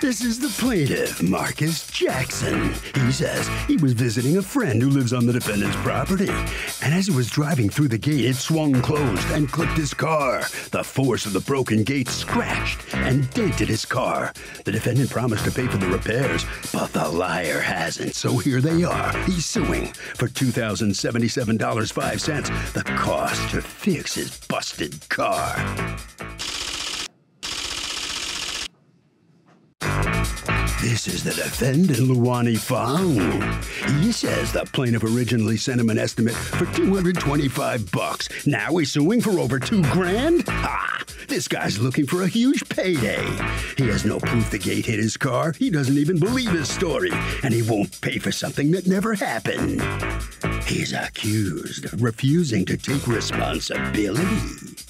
This is the plaintiff, Marcus Jackson. He says he was visiting a friend who lives on the defendant's property. And as he was driving through the gate, it swung closed and clipped his car. The force of the broken gate scratched and dented his car. The defendant promised to pay for the repairs, but the liar hasn't. So here they are. He's suing for $2,077.05, the cost to fix his busted car. This is the defendant, Luwani Fong. He says the plaintiff originally sent him an estimate for 225 bucks. Now he's suing for over two grand? Ah, this guy's looking for a huge payday. He has no proof the gate hit his car. He doesn't even believe his story, and he won't pay for something that never happened. He's accused of refusing to take responsibility.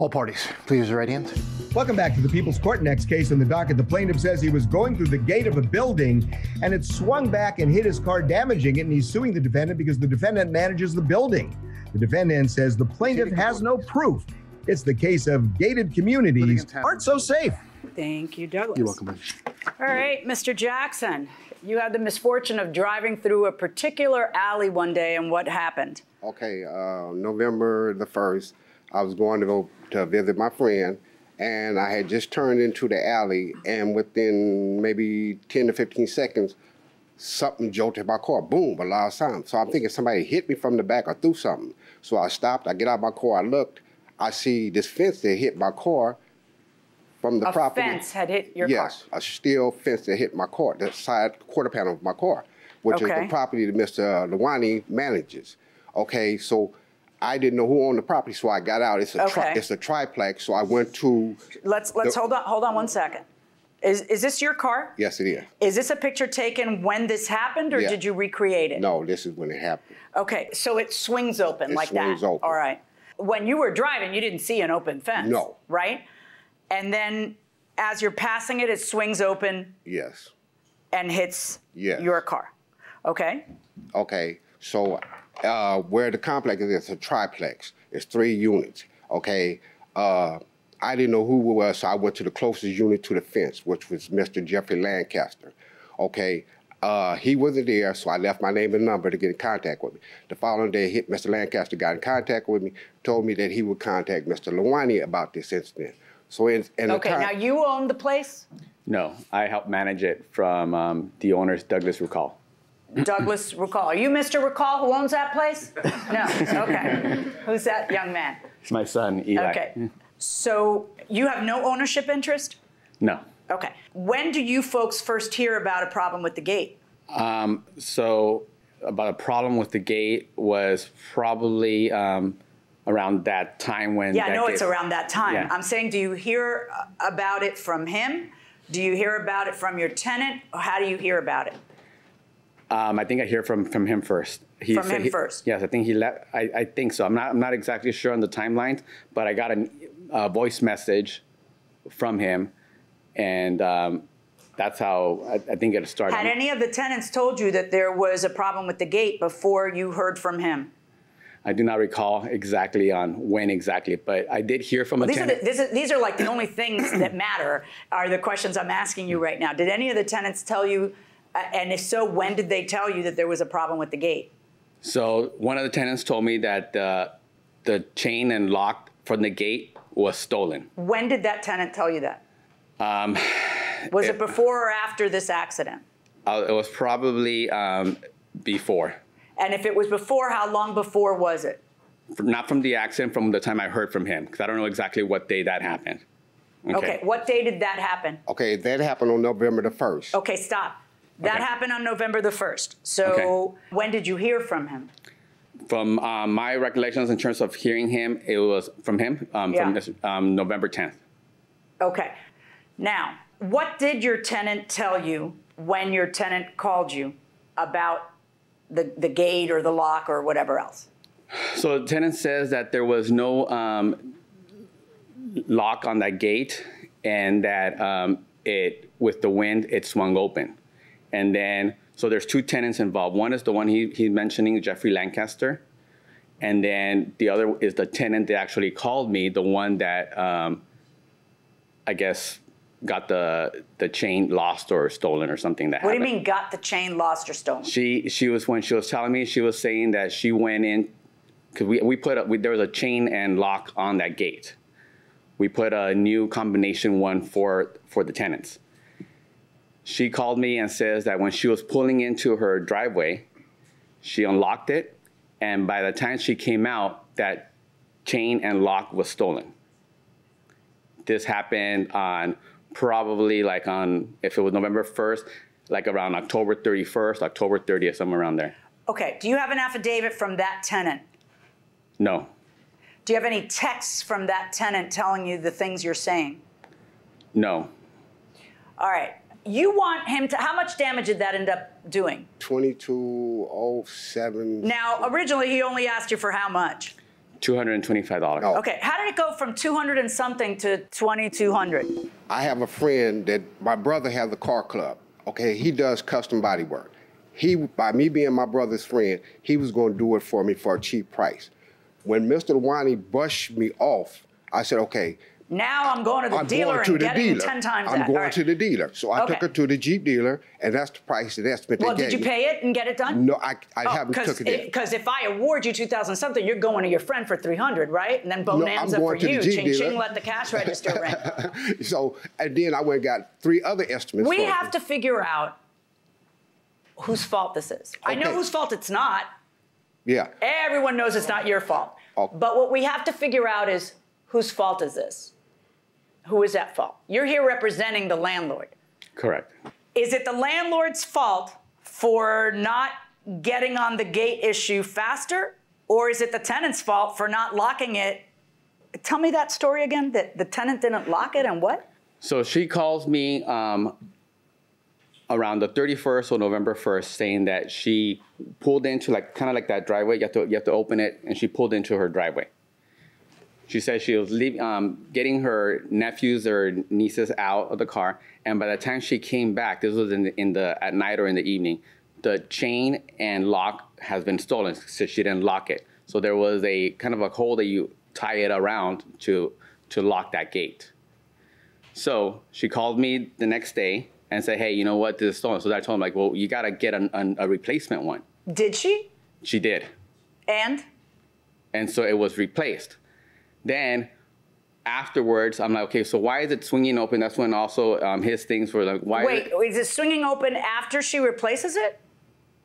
All parties, please raise your right hand. Welcome back to the People's Court. Next case on the docket. The plaintiff says he was going through the gate of a building and it swung back and hit his car, damaging it. And he's suing the defendant because the defendant manages the building. The defendant says the plaintiff has no proof. It's the case of gated communities aren't so safe. Thank you, Douglas. You're welcome. All right, Mr. Jackson, you had the misfortune of driving through a particular alley one day, and what happened? Okay, uh, November the 1st, I was going to go to visit my friend, and I had just turned into the alley, and within maybe 10 to 15 seconds, something jolted my car. Boom, a loud sound. So I'm thinking somebody hit me from the back or threw something. So I stopped, I get out of my car, I looked, I see this fence that hit my car from the A property. fence had hit your yes, a steel fence that hit my car, the side quarter panel of my car, which is the property that Mr. Lawani manages. Okay, so I didn't know who owned the property, so I got out. It's a Okay. it's a triplex, so I went to. Let's let's The- hold on hold on one second. Is is this your car? Yes, it is. Is this a picture taken when this happened, or Yeah. did you recreate it? No, this is when it happened. Okay, so it swings open It like swings that. open. All right. When you were driving, you didn't see an open fence. No. Right? And then as you're passing it, it swings open Yes. and hits Yes. your car. Okay? Okay, so uh, where the complex is, it's a triplex. It's three units. Okay, uh, I didn't know who it was, so I went to the closest unit to the fence, which was Mr. Jeffrey Lancaster. Okay, uh, he wasn't there, so I left my name and number to get in contact with me. The following day, hit Mr. Lancaster got in contact with me, told me that he would contact Mr. Lawani about this incident. So in, in Okay, time, now you own the place? No, I help manage it from um, the owner's Douglas Recall. Douglas Recall. Are you Mr. Recall who owns that place? No. Okay. Who's that young man? It's my son, Eli. Okay. So you have no ownership interest? No. Okay. When do you folks first hear about a problem with the gate? Um, so about a problem with the gate was probably um, around that time when. Yeah, I know it's around that time. Yeah. I'm saying, do you hear about it from him? Do you hear about it from your tenant? Or how do you hear about it? Um, I think I hear from from him first. He From said him he- first? Yes, I think he left. I, I think so. I'm not. I'm not exactly sure on the timelines, but I got a, a voice message from him, and um, that's how I, I think it started. Had any of the tenants told you that there was a problem with the gate before you heard from him? I do not recall exactly on when exactly, but I did hear from a These are, tenant. the, this is, these are like the only things that matter are the questions I'm asking you right now. Did any of the tenants tell you, and if so, when did they tell you that there was a problem with the gate? So one of the tenants told me that uh, the chain and lock from the gate was stolen. When did that tenant tell you that? Um, Was it before or after this accident? uh, it was probably um, before, And if it was before, how long before was it? not from the accident, from the time I heard from him, because I don't know exactly what day that happened. Okay. What day did that happen? okay, that happened on November the 1st. Okay, stop. That Okay. happened on November the 1st. So Okay. when did you hear from him? From um, my recollections in terms of hearing him, it was from him um, Yeah. from this, um, November 10th. Okay. Now, what did your tenant tell you when your tenant called you about the, the gate or the lock or whatever else? So the tenant says that there was no um, lock on that gate, and that um, it, with the wind, it swung open. And then, so there's two tenants involved. One is the one he, he's mentioning, Jeffrey Lancaster, and then the other is the tenant that actually called me, the one that um, I guess got the the chain lost or stolen or something. That What do you mean got the chain lost or stolen? She she was when she was telling me she was saying that she went in because we we put we, there was a chain and lock on that gate. We put a new combination one for for the tenants. She called me and says that when she was pulling into her driveway, she unlocked it, and by the time she came out, that chain and lock was stolen. This happened on probably like on if it was November 1st, like around October 31st, October 30th, somewhere around there. Okay, do you have an affidavit from that tenant? No, Do you have any texts from that tenant telling you the things you're saying? no. All right. You want him to, how much damage did that end up doing? 2207. Now, originally he only asked you for how much? $225. No. Okay, how did it go from 200 and something to 2200? I have a friend that my brother has a car club. Okay, he does custom body work. He, by me being my brother's friend, he was going to do it for me for a cheap price. When Mr. Lawani brushed me off, I said, okay, Now I'm going to the I'm dealer going to and the getting dealer. 10 times I'm that. going right. to the dealer. So I took it to the Jeep dealer, and that's the price and estimate Well, they did you pay it and get it done? No, I, I oh, haven't took it. Because if I award you 2000 something, you're going to your friend for 300, right? And then bonanza for to the you. Ching dealer. ching, let the cash register ring. so, and then I went and got three other estimates. we for have it. to figure out whose fault this is. I know whose fault it's not. Yeah. Everyone knows it's not your fault. Oh. But what we have to figure out is whose fault is this? Who is at fault? You're here representing the landlord. Correct. Is it the landlord's fault for not getting on the gate issue faster? Or is it the tenant's fault for not locking it? Tell me that story again that the tenant didn't lock it and what? So she calls me um, around the 31st or November 1st, saying that she pulled into like kind of like that driveway. You have to you have to open it, and she pulled into her driveway. She said she was leaving, um, getting her nephews or nieces out of the car, and by the time she came back, this was in the, in the at night or in the evening, the chain and lock has been stolen. So she didn't lock it. So there was a kind of a hole that you tie it around to to lock that gate. So she called me the next day and said, "Hey, you know what? This is stolen." So I told him like, "Well, you gotta get an, an, a replacement one." Did she? She did, And? and so it was replaced. Then afterwards, I'm like, "Okay, so why is it swinging open?" That's when also um, his things were like, "Why?" Wait, Is it? is it swinging open after she replaces it?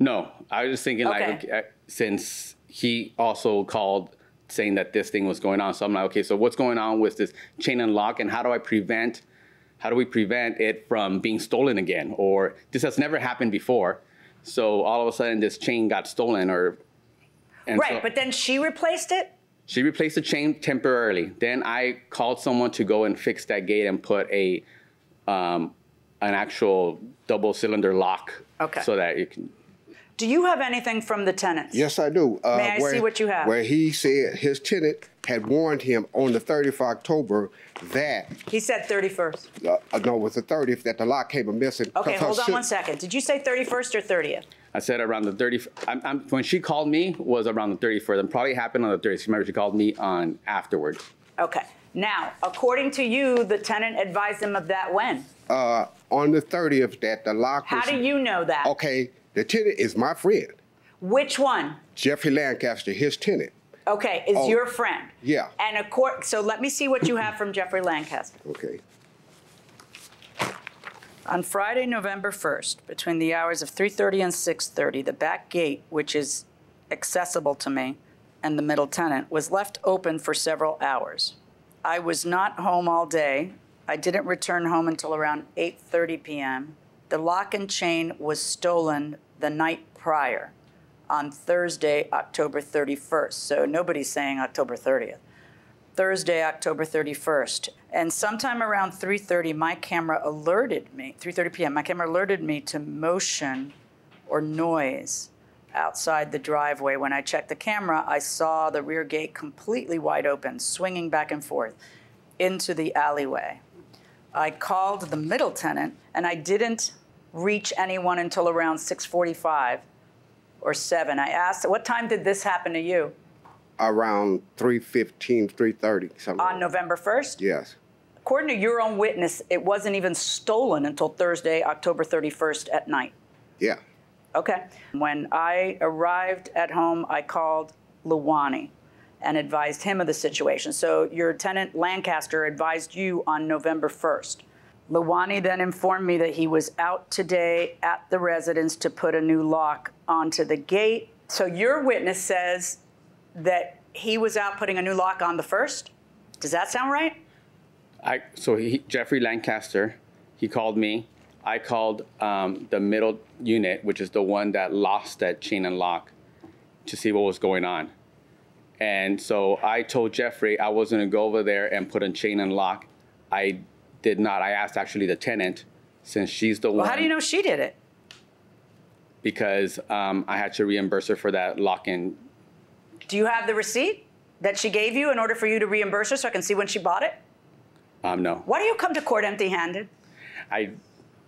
No, I was just thinking like, Okay. uh, since he also called saying that this thing was going on, so I'm like, okay, so what's going on with this chain and lock, and how do I prevent? How do we prevent it from being stolen again? Or this has never happened before, so all of a sudden this chain got stolen, or and Right, so but then she replaced it? She replaced the chain temporarily. Then I called someone to go and fix that gate and put a um, an actual double cylinder lock, Okay. so that you can. Do you have anything from the tenants? Yes, I do. Uh, May I see what you have? Where he said his tenant had warned him on the 30th of October that, He said 31st. uh, no, it was the 30th, that the lock cable missing. Okay, 'cause her hold on si- one second. Did you say 31st or 30th? I said around the 30. I'm, I'm, when she called me was around the 31st. It probably happened on the 30th. Remember, she called me on afterwards. Okay. Now, according to you, the tenant advised him of that when? Uh, on the 30th, that the lock How was. do you know that? Okay, the tenant is my friend, Which one? Jeffrey Lancaster, his tenant. Okay, is Oh, your friend. yeah. And accord, so let me see what you have from Jeffrey Lancaster. Okay. On Friday, November 1st, between the hours of 3:30 and 6:30, the back gate, which is accessible to me, and the middle tenant was left open for several hours. I was not home all day. I didn't return home until around 8:30 p.m. The lock and chain was stolen the night prior on Thursday, October 31st. So nobody's saying October 30th. Thursday, October 31st. And sometime around 3:30 my camera alerted me, 3:30 p.m. my camera alerted me to motion or noise outside the driveway. When I checked the camera, I saw the rear gate completely wide open, swinging back and forth into the alleyway. I called the middle tenant and I didn't reach anyone until around 6:45 or 7. I asked, "What time did this happen to you?" around 3.15, 3.30, something. On November 1st? Yes. According to your own witness, it wasn't even stolen until Thursday, October 31st at night. Yeah. Okay. When I arrived at home, I called Luwani and advised him of the situation. So your tenant Lancaster advised you on November 1st. Luwani then informed me that he was out today at the residence to put a new lock onto the gate. So your witness says that he was out putting a new lock on the 1st? Does that sound right? I so he, Jeffrey Lancaster, he called me. I called um, the middle unit, which is the one that lost that chain and lock, to see what was going on. And so I told Jeffrey I was going to go over there and put a chain and lock. I did not. I asked actually the tenant, since she's the one. Well, one. how do you know she did it? Because um, I had to reimburse her for that lock-in. Do you have the receipt that she gave you in order for you to reimburse her so I can see when she bought it? Um, no, Why do you come to court empty handed? I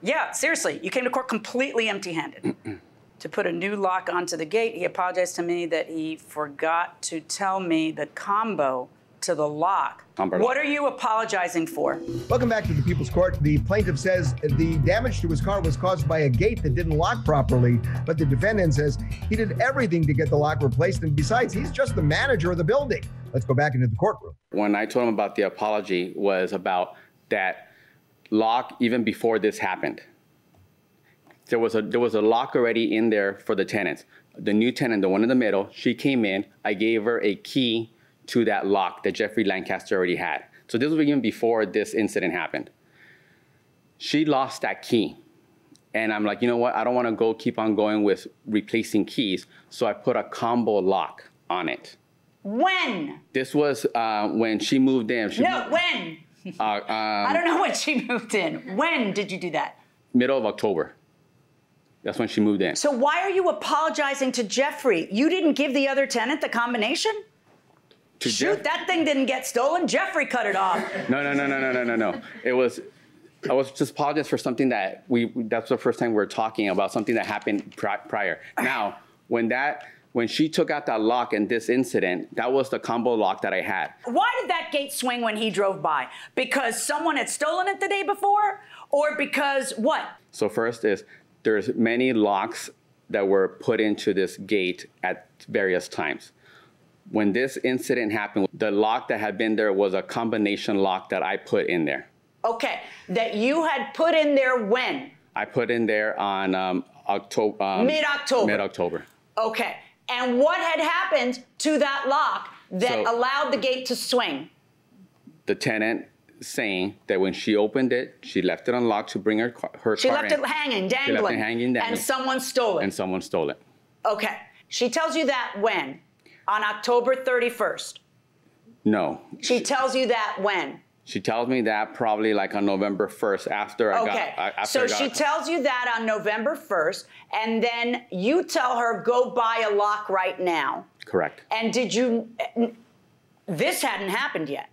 Yeah, seriously. You came to court completely empty handed. to put a new lock onto the gate, he apologized to me that he forgot to tell me the combo to the lock. Combo what are you apologizing for? Welcome back to the People's Court. The plaintiff says the damage to his car was caused by a gate that didn't lock properly, but the defendant says he did everything to get the lock replaced, and besides, he's just the manager of the building. Let's go back into the courtroom. when I told him about the apology was about that lock even before this happened. There was a there was a lock already in there for the tenants. The new tenant, the one in the middle, she came in. I gave her a key to that lock that Jeffrey Lancaster already had. So this was even before this incident happened. She lost that key. And I'm like, you know what? I don't want to go keep on going with replacing keys. So I put a combo lock on it. When? This was uh, when she moved in. She No, when? uh, um, I don't know when she moved in. When did you do that? middle of October. That's when she moved in. So why are you apologizing to Jeffrey? You didn't give the other tenant the combination? To Shoot, Jeff- that thing didn't get stolen. Jeffrey cut it off. No, no, no, no, no, no, no, no. It was. I was just apologizing for something that we. That's the first time we're talking about something that happened pri- prior. Now, when that when she took out that lock in this incident, that was the combo lock that I had. Why did that gate swing when he drove by? Because someone had stolen it the day before? Or because what? So first is there's many locks that were put into this gate at various times. When this incident happened, the lock that had been there was a combination lock that I put in there. Okay, that you had put in there when? I put in there on um, October. Um, Mid-October. Mid October. Okay, and what had happened to that lock that So- allowed the gate to swing? The tenant saying that when she opened it, she left it unlocked to bring her car, her She left in, it hanging, left dangling. it hanging, dangling. And someone stole it. and someone stole it. okay, she tells you that when? On October 31st. No, She tells you that when? she tells me that probably like on November first after I Okay. got. I- After so got, she tells you that on November 1st, and then you tell her, go buy a lock right now. correct. And did you? This hadn't happened yet.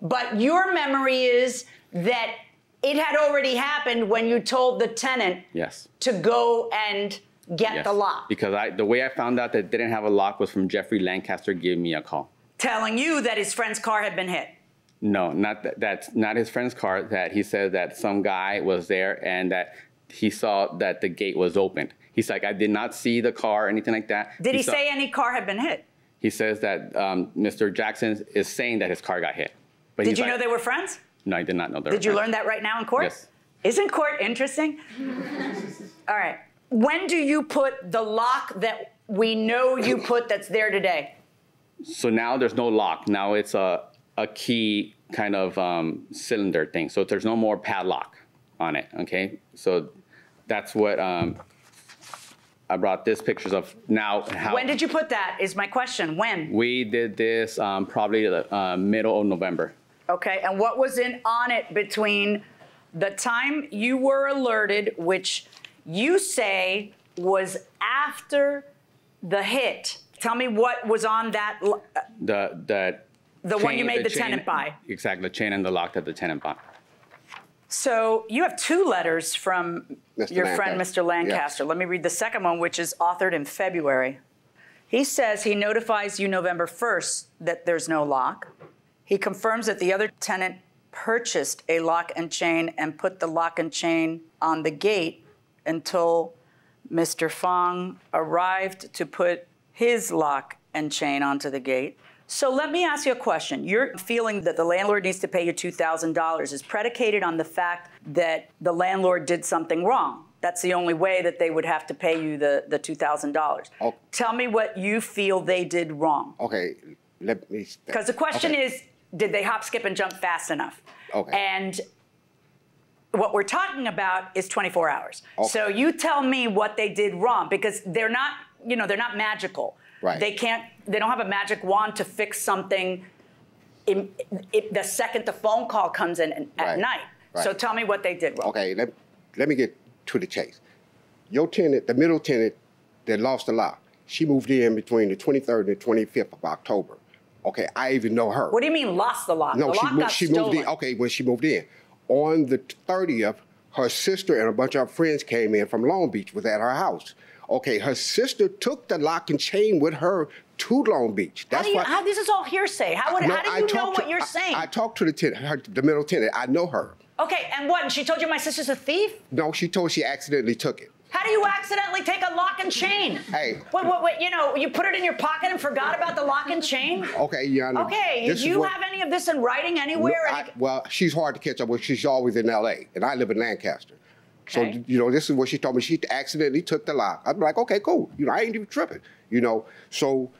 But your memory is that it had already happened when you told the tenant Yes. to go and get Yes. the lock, Because I, the way I found out that it didn't have a lock was from Jeffrey Lancaster giving me a call. telling you that his friend's car had been hit. No, not that. That's not his friend's car. That he said that some guy was there and that he saw that the gate was open. He's like, I did not see the car or anything like that. Did he, saw- say any car had been hit? He says that um, Mr. Jackson is saying that his car got hit. But Did you like, know they were friends? No, I did not know they Did were you friends. learn that right now in court? Yes. Isn't court interesting? All right. When do you put the lock that we know you put that's there today? So now there's no lock. Now it's a a key kind of um, cylinder thing. So there's no more padlock on it. Okay. So that's what um, I brought this pictures of now. How When did you put that? Is my question. When? we did this um, probably the uh, middle of November. Okay. And what was in on it between the time you were alerted, which you say was after the hit? Tell me what was on that. l- uh, The the The one you made the chain- tenant buy. Exactly, the chain and the lock that the tenant bought. So you have two letters from Mr. your friend, Mr. Lancaster. Let me read the second one, which is authored in February. He says he notifies you November 1st that there's no lock. He confirms that the other tenant purchased a lock and chain and put the lock and chain on the gate until Mr. Fong arrived to put his lock and chain onto the gate. So let me ask you a question. Your feeling that the landlord needs to pay you $2,000 is predicated on the fact that the landlord did something wrong. That's the only way that they would have to pay you the, the $2,000. Oh. Tell me what you feel they did wrong. Okay, let me. Because the question okay. is, did they hop, skip, and jump fast enough? Okay. And what we're talking about is 24 hours. Okay. So you tell me what they did wrong because they're not, you know, they're not magical. Right. They can't. They don't have a magic wand to fix something. In, in, the second the phone call comes in at Right. night. So tell me what they did wrong. Okay, let, let me get to the chase. Your tenant, the middle tenant that lost the lock, she moved in between the 23rd and the 25th of October. Okay, I even know her. What do you mean lost the lock? No, the she, lock moved, got she moved in. Okay, when she moved in. On the 30th, her sister and a bunch of friends came in from Long Beach, was at her house. Okay, her sister took the lock and chain with her to Long Beach. How do you, why. how, this is all hearsay. How, would, No, how do you know to- what you're I- saying? I, talked to the tenant, her, the middle tenant. I know her. okay, and what? And she told you my sister's a thief? No, she told she accidentally took it. How do you accidentally take a lock and chain? Hey. Wait, wait, wait, you know, you put it in your pocket and forgot about the lock and chain? Okay, Yana. Okay, you what- have any of this in writing No, anywhere? I- well, she's hard to catch up with. She's always in L.A. and I live in Lancaster. Okay. So you know, this is what she told me. She accidentally took the lock. I'm like, okay, cool. You know, I ain't even tripping. You know, so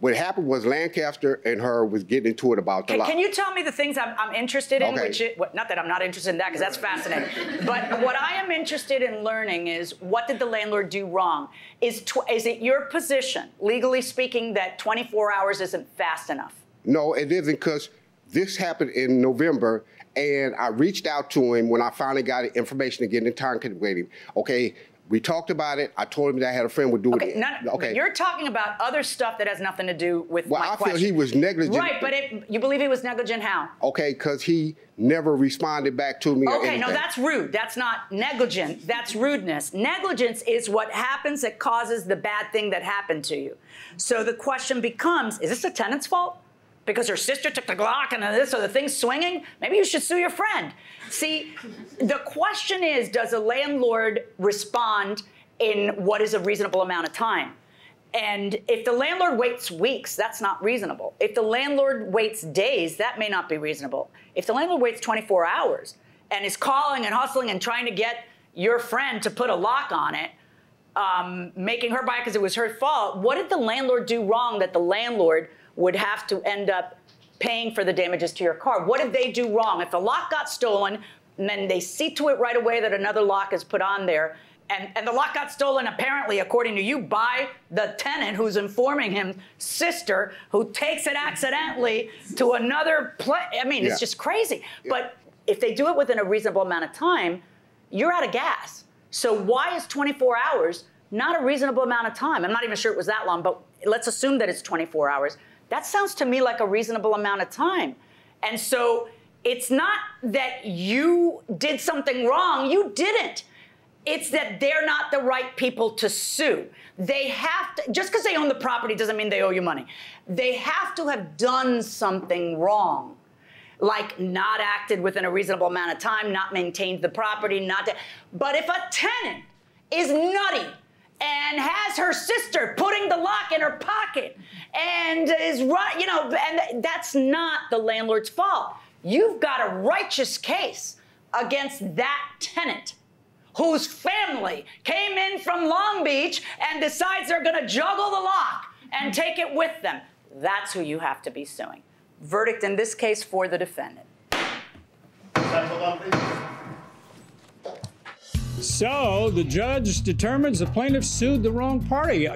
what happened was Lancaster and her was getting into it about the Can, lock. can you tell me the things I'm, I'm interested in? Okay. Which is, what- not that I'm not interested in that because that's fascinating. but what I am interested in learning is what did the landlord do wrong? Is tw- is it your position, legally speaking, that 24 hours isn't fast enough? No, it isn't because this happened in November, and I reached out to him when I finally got information to get in contact with him. Okay, we talked about it. I told him that I had a friend would do Okay, it. none, okay. you're talking about other stuff that has nothing to do with Well, I feel he was negligent. Right, but it, you believe he was negligent how? okay, because he never responded back to me. Okay, no, that's rude. That's not negligent. That's rudeness. Negligence is what happens that causes the bad thing that happened to you. So the question becomes is this the tenant's fault? Because her sister took the lock and this, so the thing's swinging? Maybe you should sue your friend. See, the question is does a landlord respond in what is a reasonable amount of time? And if the landlord waits weeks, that's not reasonable. If the landlord waits days, that may not be reasonable. If the landlord waits 24 hours and is calling and hustling and trying to get your friend to put a lock on it, um, making her buy because it was her fault, what did the landlord do wrong that the landlord would have to end up paying for the damages to your car? What did they do wrong? If the lock got stolen, and then they see to it right away that another lock is put on there, and, and the lock got stolen, apparently, according to you, by the tenant who's informing him, sister, who takes it accidentally to another place. I mean, Yeah. it's just crazy. But if they do it within a reasonable amount of time, you're out of gas. So why is 24 hours not a reasonable amount of time? I'm not even sure it was that long, but let's assume that it's 24 hours. That sounds to me like a reasonable amount of time. And so it's not that you did something wrong, you didn't. It's that they're not the right people to sue. They have to, just because they own the property doesn't mean they owe you money. They have to have done something wrong like not acted within a reasonable amount of time, not maintained the property, not. To, but if a tenant is nutty and has her sister putting the lock in her pocket and is right, you know, and that's not the landlord's fault. You've got a righteous case against that tenant whose family came in from Long Beach and decides they're going to juggle the lock and take it with them. That's who you have to be suing. Verdict in this case for the defendant. So the judge determines the plaintiff sued the wrong party.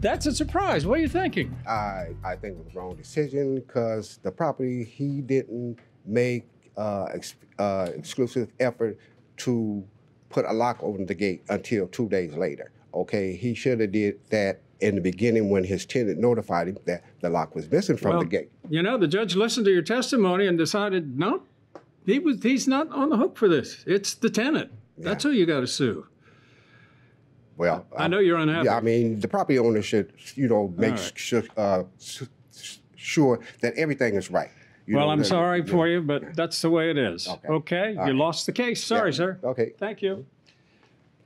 That's a surprise. What are you thinking? I, I think it was the wrong decision because the property he didn't make uh, ex- uh, exclusive effort to put a lock over the gate until two days later. Okay, he should have did that in the beginning when his tenant notified him that the lock was missing from Well, the gate. You know, the judge listened to your testimony and decided no, he was he's not on the hook for this. It's the tenant. That's who you got to sue. Well, I know you're unhappy. Yeah, I mean, the property owner should, you know, make right. sure, uh, s- s- sure that everything is right. You well, know, I'm sorry yeah. for you, but that's the way it is. Okay. Okay, you right. lost the case. Sorry, Yeah. sir. Okay. Thank you.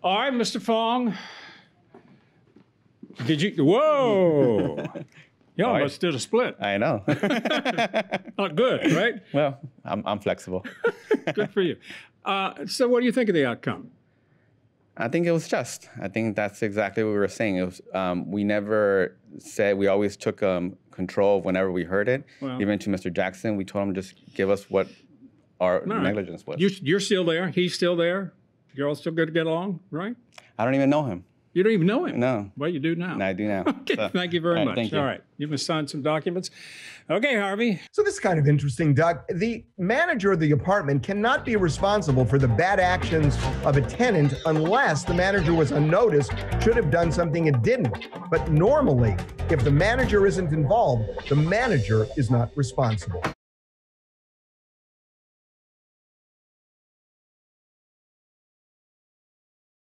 All right, Mr. Fong. Did you? Whoa! You right. almost did a split. I know. Not good, right? well, I'm, I'm flexible. Good for you. Uh, so, what do you think of the outcome? I think it was just. I think that's exactly what we were saying. It was. Um, we never said. We always took um, control of whenever we heard it. Well- Even to Mr. Jackson, we told him just give us what our right. negligence was. You, you're still there. He's still there. You're all still good to get along, right? I don't even know him. You don't even know him. No. Well, you do now. And I do now. Okay, So, thank you very all right, much. thank you. All right, you must sign some documents. Okay, Harvey. So this is kind of interesting, Doug. The manager of the apartment cannot be responsible for the bad actions of a tenant unless the manager was unnoticed, should have done something it didn't. But normally, if the manager isn't involved, the manager is not responsible.